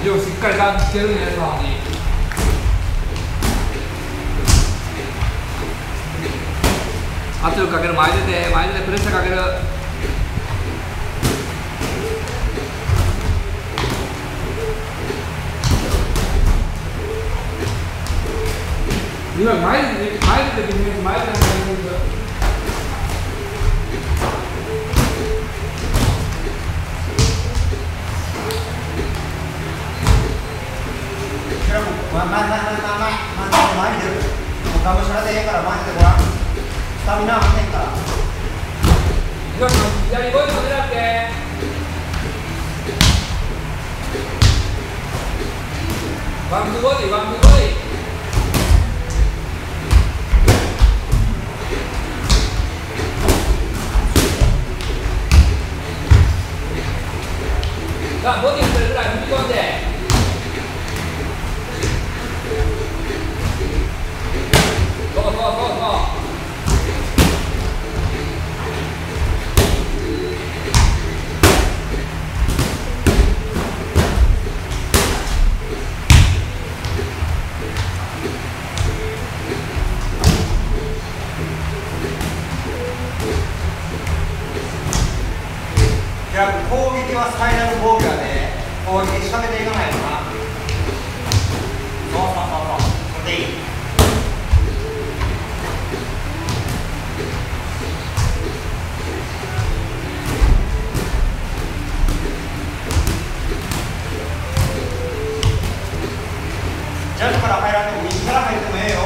腕をしっかりガンつけるね素直に圧力かける前出て前出てプレッシャーかける。今前出て前出てディフェンス前出て。前前前前前前前に出るもうがむしゃらでええから前に出てごらんスタミナあんねんから左ボイってワンクボいや攻撃は最大の防御やで攻撃仕掛けていかないとな。そうそうそうそう。それでいい。ジャンプから入らんでも右から入ってもええよ。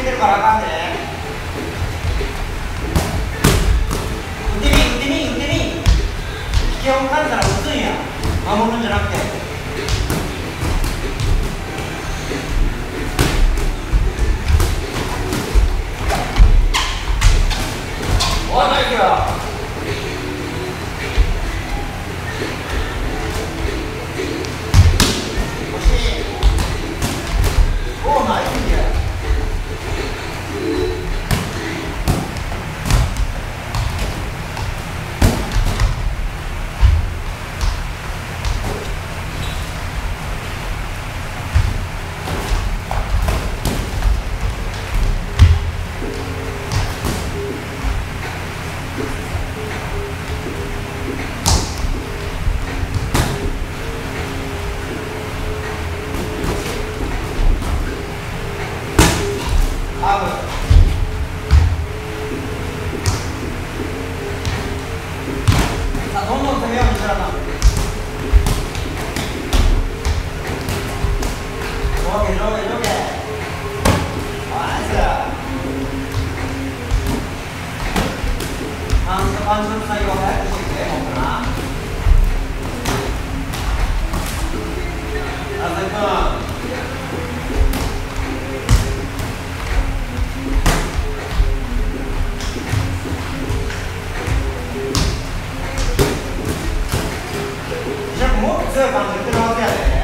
けてるからあかんで。打ってみ打ってみ打ってみ引けを感じたら打つんや。守るんじゃなくて。Già, mo, già, quando entrate a lei.